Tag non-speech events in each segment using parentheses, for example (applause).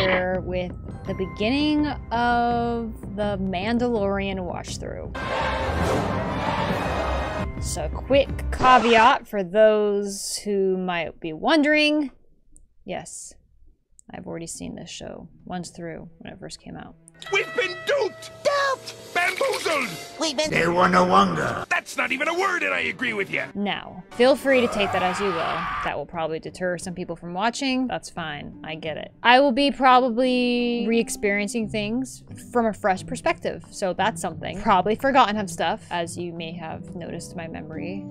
here with the beginning of the Mandalorian wash through. So, quick caveat for those who might be wondering yes, I've already seen this show once through when it first came out. We've been duped! Duped! Bamboozled! We've been They want a wonder. That's not even a word, and I agree with you. Now, feel free to take that as you will. That will probably deter some people from watching. That's fine. I get it. I will be probably re experiencing things from a fresh perspective. So that's something. Probably forgotten of stuff, as you may have noticed my memory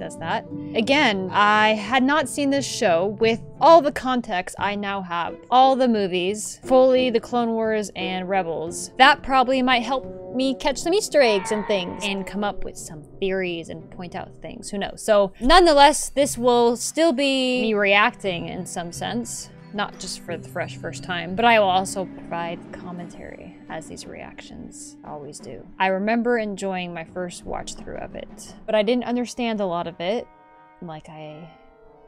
does that. Again, I had not seen this show with all the context I now have. All the movies, fully the Clone Wars and Rebels. That probably might help me catch some Easter eggs and things and come up with some theories and point out things. Who knows? So, nonetheless, this will still be me reacting in some sense not just for the fresh first time, but I will also provide commentary as these reactions always do. I remember enjoying my first watch through of it, but I didn't understand a lot of it like I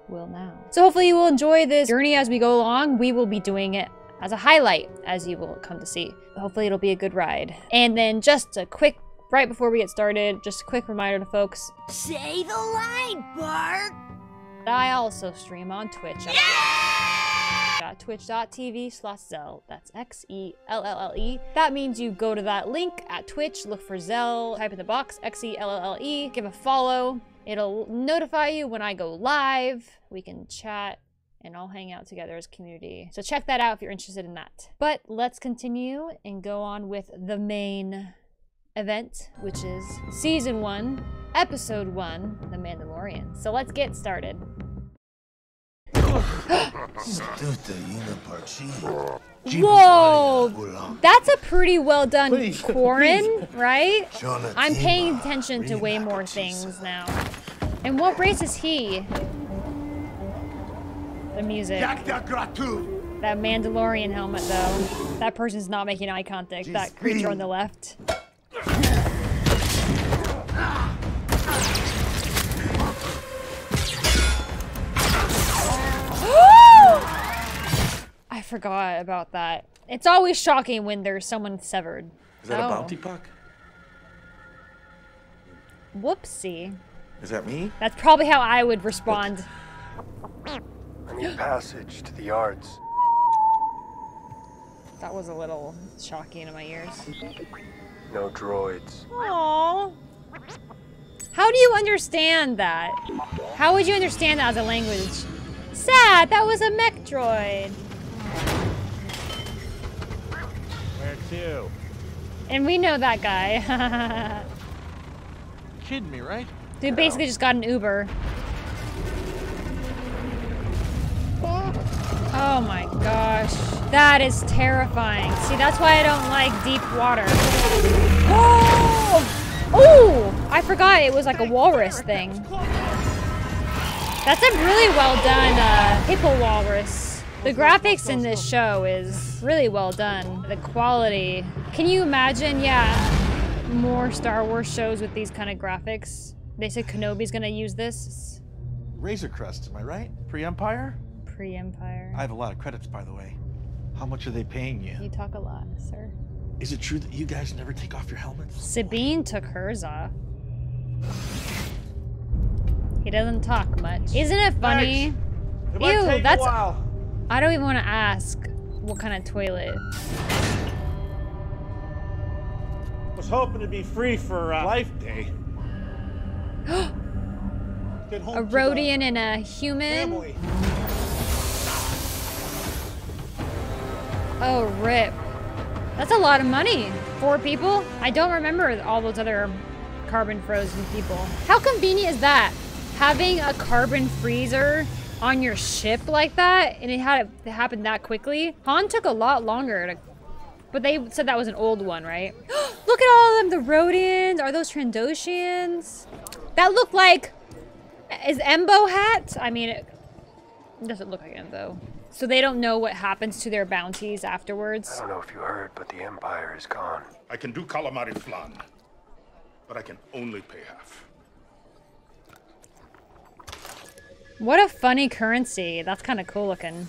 will now. So hopefully you will enjoy this journey as we go along. We will be doing it as a highlight, as you will come to see. Hopefully it'll be a good ride. And then just a quick Right before we get started, just a quick reminder to folks. Say the line, Bart! I also stream on Twitch. twitch.tv slash Xelle. That's X-E-L-L-L-E. That means you go to that link at Twitch, look for Zell, type in the box X-E-L-L-L-E, give a follow. It'll notify you when I go live. We can chat and all hang out together as community. So check that out if you're interested in that. But let's continue and go on with the main event, which is season one, episode one, The Mandalorian. So let's get started. Whoa! That's a pretty well done Quarren, right? I'm paying attention to way more things now. And what race is he? The music. That Mandalorian helmet, though. That person's not making eye contact. That creature on the left. Forgot about that. It's always shocking when there's someone severed. Is that Oh. a bounty puck? Whoopsie. Is that me? That's probably how I would respond. I need passage to the yards. That was a little shocking in my ears. No droids. Aww. How do you understand that? How would you understand that as a language? Sad, that was a mech droid. Where to? And we know that guy. (laughs) Kidding me, right? Dude basically just got an Uber. Oh my gosh. That is terrifying. See, that's why I don't like deep water. (gasps) Oh! Oh! I forgot it was like a walrus thing. That's a really well done uh, hippo walrus. The graphics in this show is really well done. The quality. Can you imagine, yeah, more Star Wars shows with these kind of graphics? They said Kenobi's gonna use this. Razor Crest, am I right? Pre-Empire? Pre-Empire. I have a lot of credits, by the way. How much are they paying you? You talk a lot, sir. Is it true that you guys never take off your helmets? Sabine took hers off. He doesn't talk much. Isn't it funny? It Ew, that's-. I don't even want to ask what kind of toilet. Was hoping to be free for uh, Life Day. (gasps) A Rodian and a human? Family. Oh, rip. That's a lot of money. Four people? I don't remember all those other carbon frozen people. How convenient is that? Having a carbon freezer on your ship like that, and it had it happen that quickly? Han took a lot longer to... But they said that was an old one, right? (gasps) Look at all of them, the Rodians. Are those Trandoshians? That look like... Is Embo hat? I mean, it doesn't look like Embo. So they don't know what happens to their bounties afterwards? I don't know if you heard, but the Empire is gone. I can do calamari flan, but I can only pay half. What a funny currency. That's kind of cool looking.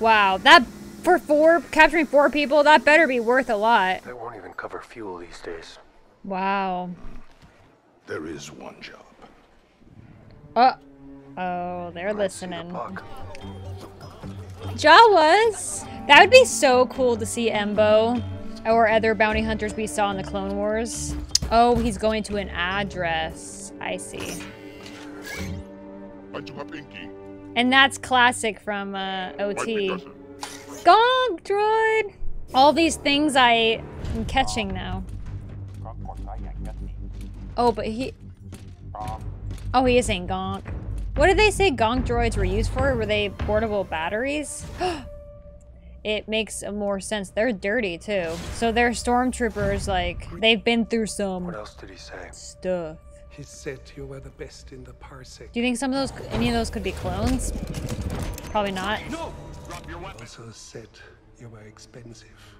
Wow, that For four, capturing four people, that better be worth a lot. That won't even cover fuel these days. Wow. There is one job. Uh, oh, they're Let's listening. buck. Jawas! That would be so cool to see Embo or other bounty hunters we saw in the Clone Wars. Oh, he's going to an address. I see. And that's classic from uh, OT. Gonk, droid! All these things I am catching now. Oh, but he... Oh, he is saying gonk. What did they say gonk droids were used for? Were they portable batteries? (gasps) it makes more sense. They're dirty, too. So they're stormtroopers, like, they've been through some What else did he say? stuff. He said you were the best in the parsec. Do you think some of those, any of those could be clones? Probably not. Also said you were expensive.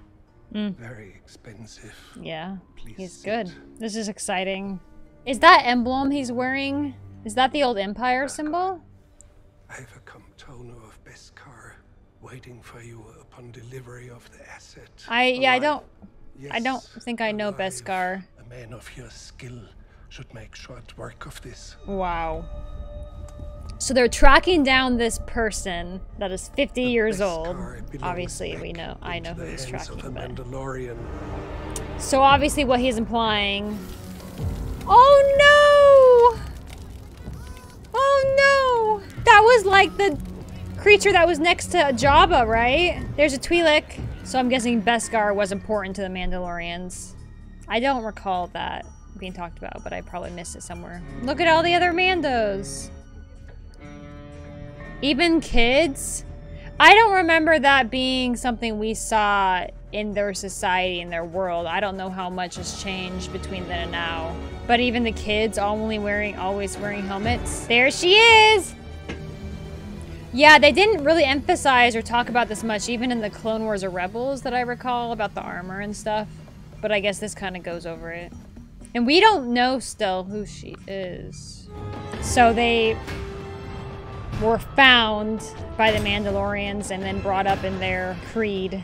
Hmm. Very expensive. Yeah, Please he's sit. good. This is exciting. Is that emblem he's wearing? Is that the old Empire symbol? I have a Camtono of Beskar waiting for you upon delivery of the asset. I yeah, I don't I don't think I know alive. Beskar. A man of your skill should make short work of this. Wow. So they're tracking down this person that is 50 years old. Obviously, we know I know who he's tracking. the Mandalorian. So obviously, what he's implying. Oh no! Oh no! That was like the creature that was next to Jabba, right? There's a Twi'lek. So I'm guessing Beskar was important to the Mandalorians. I don't recall that being talked about, but I probably missed it somewhere. Look at all the other Mandos. Even kids? I don't remember that being something we saw in their society, in their world. I don't know how much has changed between then and now. But even the kids, only wearing, always wearing helmets. There she is! Yeah, they didn't really emphasize or talk about this much, even in the Clone Wars or Rebels that I recall about the armor and stuff. But I guess this kind of goes over it. And we don't know still who she is. So they were found by the Mandalorians and then brought up in their creed.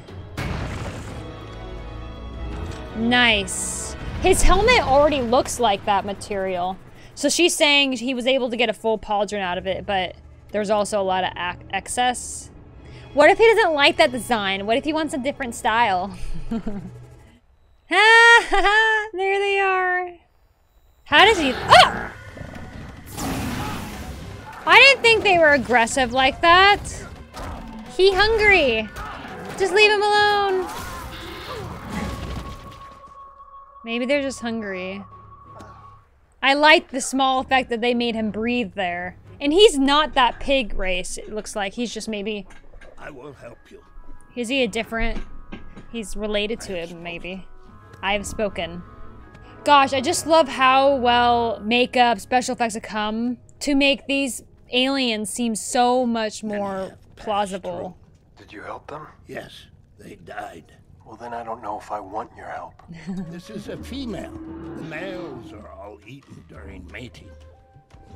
Nice. His helmet already looks like that material. So she's saying he was able to get a full pauldron out of it, but there's also a lot of excess. What if he doesn't like that design? What if he wants a different style? (laughs) ha ha ha! There they are. How does he? Ah! I didn't think they were aggressive like that. He hungry. Just leave him alone. Maybe they're just hungry. I like the small effect that they made him breathe there. And he's not that pig race, it looks like. He's just maybe... I will help you. Is he a different... He's related to him, maybe. I have spoken. Gosh, I just love how well makeup, special effects have come to make these aliens seem so much more plausible. Did you help them? Yes, they died. Well, then I don't know if I want your help. (laughs) This is a female. The males are all eaten during mating.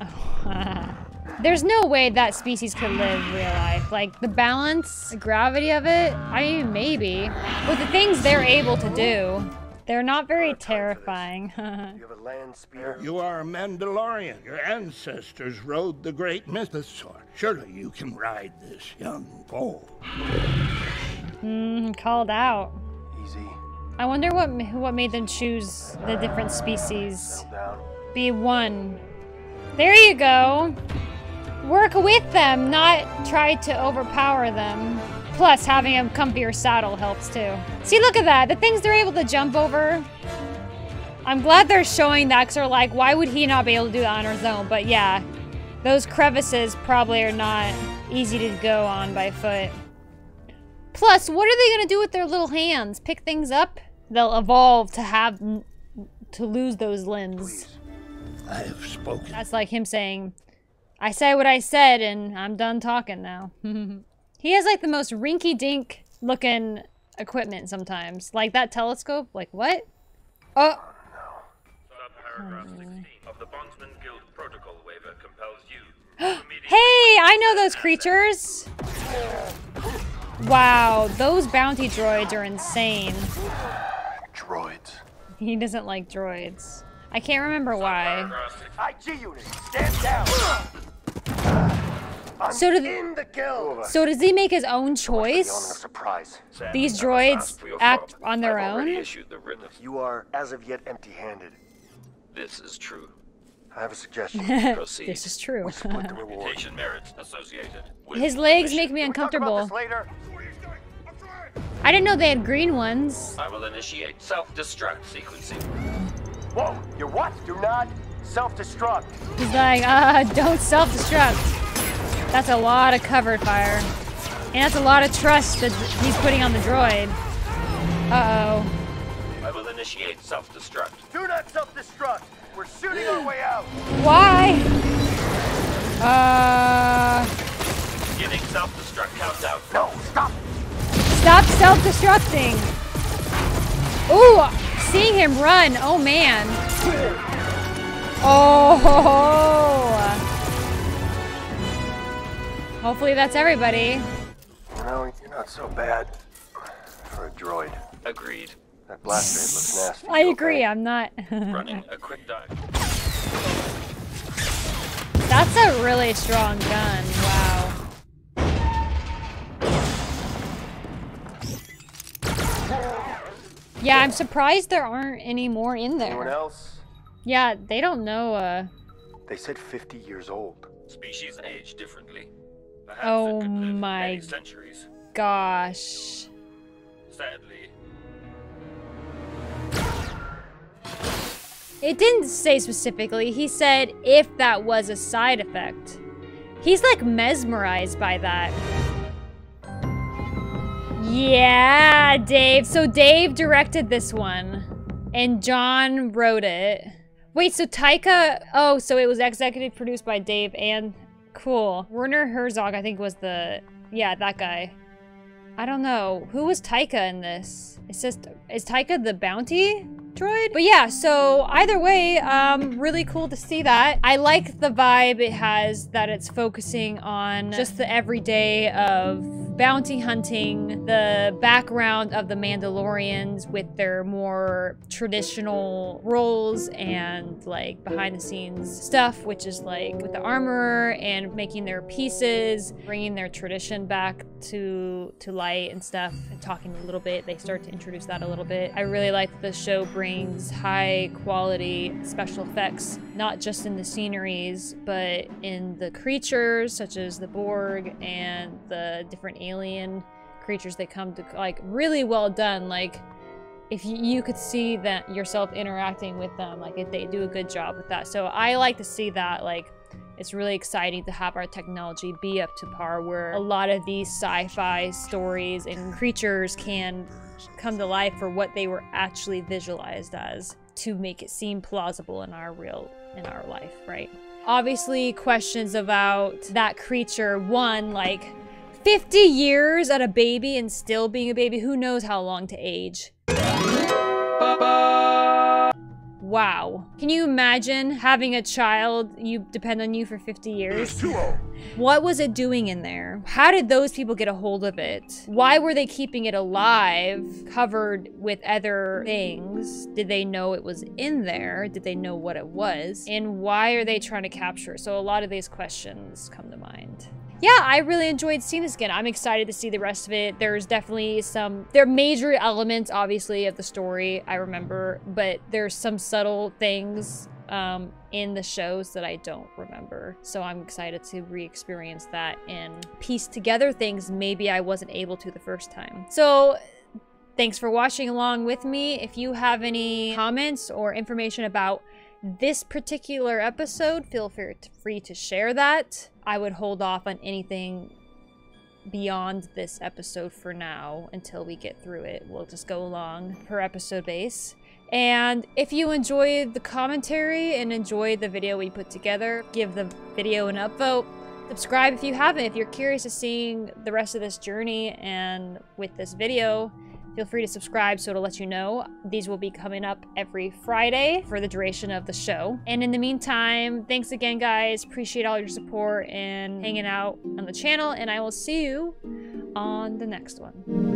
(laughs) There's no way that species could live real life. Like, the balance, the gravity of it, I mean, maybe. With the things they're able to do, they're not very terrifying. (laughs) You have a land spear? You are a Mandalorian. Your ancestors rode the great mythosaur. Surely you can ride this young foal. Mm, called out. Easy. I wonder what what made them choose the different species. Be one. There you go. Work with them, not try to overpower them. Plus, having a comfier saddle helps too. See, look at that. The things they're able to jump over. I'm glad they're showing that because they're like, why would he not be able to do that on his own? But yeah, those crevices probably are not easy to go on by foot. Plus, what are they going to do with their little hands? Pick things up? They'll evolve to have to lose those limbs. I have spoken. That's like him saying, I say what I said and I'm done talking now. (laughs) he has like the most rinky dink looking equipment sometimes. Like that telescope. Like what? Oh, Subparagraph 16 of the Bondsman Guild Protocol waiver compels you (gasps) hey, I know those creatures. Wow, those bounty droids are insane. Droids. He doesn't like droids. I can't remember why. IG unit, stand down. I'm So did- in the guild. So does he make his own The element of choice? These droids act on their I've own? the of- You are, as of yet, empty-handed. This is true. I have a suggestion. (laughs) Proceed. This is true. Split the (laughs) merits associated with His legs the make me mission. Talk about uncomfortable. later. I didn't know they had green ones. I will initiate self-destruct sequencing. Whoa, you're what? Do not self-destruct. He's like, uh, don't self-destruct. That's a lot of covered fire. And that's a lot of trust that he's putting on the droid. Uh-oh. I will initiate self-destruct. Do not self-destruct. We're shooting our way out. Why? Uh, Beginning self-destruct countdown. No, stop. stop self-destructing. Ooh, seeing him run. Oh, man. Oh. Hopefully that's everybody. You know, you're not so bad for a droid. Agreed. That blast rate looks nasty. I agree, okay? I'm not. (laughs) Running a quick dive. That's a really strong gun. Wow. Yeah, I'm surprised there aren't any more in there. Anyone there. else? Yeah, they don't know, uh... They said 50 years old. Species age differently. Perhaps Oh it could live my- centuries. Gosh. Sadly, It didn't say specifically. He said if that was a side effect. He's like mesmerized by that. Yeah, Dave. So Dave directed this one, and Jon wrote it. Wait, so Taika? Oh, so it was executive produced by Dave and cool. Werner Herzog, I think, was the yeah that guy. I don't know who was Taika in this. It's just is Taika the bounty droid? But yeah, so either way, um, really cool to see that. I like the vibe it has that it's focusing on just the everyday of bounty hunting, the background of the Mandalorians with their more traditional roles and like behind the scenes stuff, which is like with the armor and making their pieces, bringing their tradition back to to light and stuff, and talking a little bit. They start to introduce that a little bit. I really like the show brings high quality special effects, not just in the sceneries, but in the creatures such as the Borg and the different alien creatures that come to like really well done. Like if you, you could see that yourself interacting with them, like if they do a good job with that. So I like to see that like it's really exciting to have our technology be up to par where a lot of these sci-fi stories and creatures can come to life for what they were actually visualized as to make it seem plausible in our real in our life, right? Obviously, questions about that creature one like 50 years at a baby and still being a baby, who knows how long to age. Wow. Can you imagine having a child you depend on you for 50 years? What was it doing in there? How did those people get a hold of it? Why were they keeping it alive, covered with other things? Did they know it was in there? Did they know what it was? And why are they trying to capture it? So a lot of these questions come to mind. Yeah, I really enjoyed seeing this again. I'm excited to see the rest of it. There's definitely some, there are major elements, obviously, of the story, I remember, but there's some subtle things um, in the shows that I don't remember. So I'm excited to re-experience that and piece together things maybe I wasn't able to the first time. So thanks for watching along with me. If you have any comments or information about this particular episode, feel free to, share that. I would hold off on anything beyond this episode for now until we get through it. We'll just go along per episode base. And if you enjoyed the commentary and enjoyed the video we put together, give the video an upvote. Subscribe if you haven't. If you're curious to seeing the rest of this journey and with this video, feel free to subscribe so it'll let you know. These will be coming up every Friday for the duration of the show. And in the meantime, thanks again, guys. Appreciate all your support and hanging out on the channel. And I will see you on the next one.